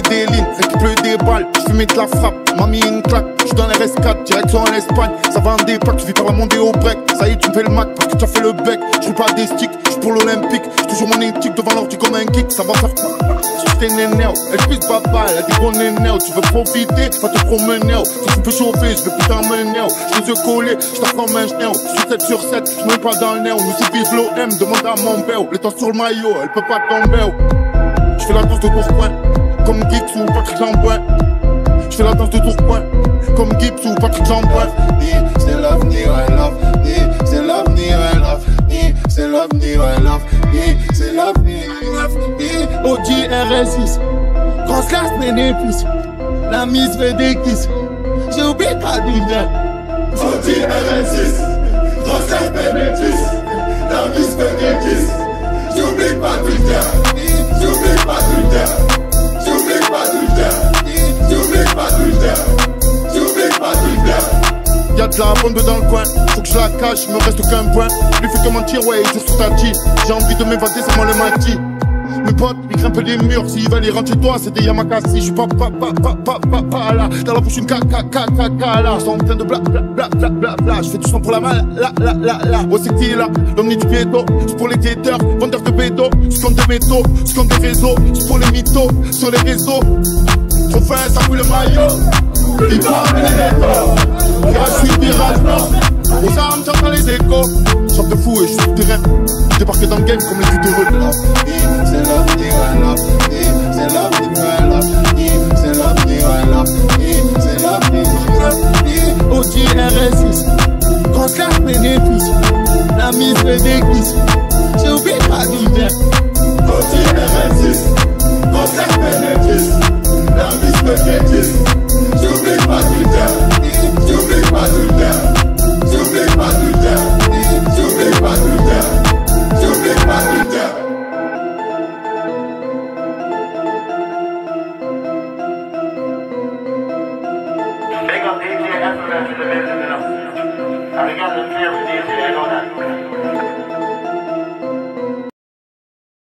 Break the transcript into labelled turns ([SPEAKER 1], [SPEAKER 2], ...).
[SPEAKER 1] des des balles, je fumais de la frappe, m'a mis une claque, je dans RS4, direction en Espagne, ça va en départ, tu vis la monter au break, ça y est, tu me fais le mac, parce que tu as fait le bec, je pas des sticks, je pour l'Olympique, j'ai toujours mon éthique devant l'ordi comme un geek, ça va faire quoi? Si t'es nénéo, elle pisse papa, elle a des bons nénéos, tu veux profiter, va te promener, si tu peux chauffer, je vais putain mener, je les yeux collés, je t'apprends un chenel, je suis 7 sur 7, je pas dans le néo, nous c'est l'OM, demande à mon béo, les temps sur le maillot, elle peut pas tomber, je fais la danse de comme Gibbs ou Patrick Lamboin. Je fais la danse de tourcoing, comme Gibbs ou Patrick Lamboin.
[SPEAKER 2] C'est l'avenir, I love. C'est l'avenir, I love. C'est l'avenir, I love. C'est l'avenir, I love.
[SPEAKER 1] OG RS6, grosse classe bénéfice. La mise fait des kisses. J'ai oublié pas de dire.
[SPEAKER 2] OG RS6, dire.
[SPEAKER 1] Y'a de la bombe dans le coin, faut que je la cache, me reste aucun point. Lui fait que mentir, ouais, il joue sur ta J'ai envie de m'évader, c'est moi le mati. Mes potes, ils grimpent les murs, s'ils veulent, ils rentrent chez toi, c'est des Yamakasi. J'suis pas, pas, pas, pas, pas, pas, pas là. Dans la bouche, une caca, caca, là. Ils sont en train de bla, bla, bla, bla, bla, bla. J'fais du son pour la mal, là, là, là, là. Ouais, c'est qui là? L'omni du piéto, c'est pour les guetteurs, vendeurs de bédo. J'compte des métaux, j'compte des réseaux, c'est pour les mythos, sur les réseaux. Trop fin, ça fout le maillot. Ils parlent les métaux gratuit, virage blanc. Aux armes, j'entends les échos. Chambre de fou et je suis terrain. Débarqué dans le game comme les tutoreux. C'est. C'est. C'est. C'est. Aussi la
[SPEAKER 3] I got the fear of the day, know that.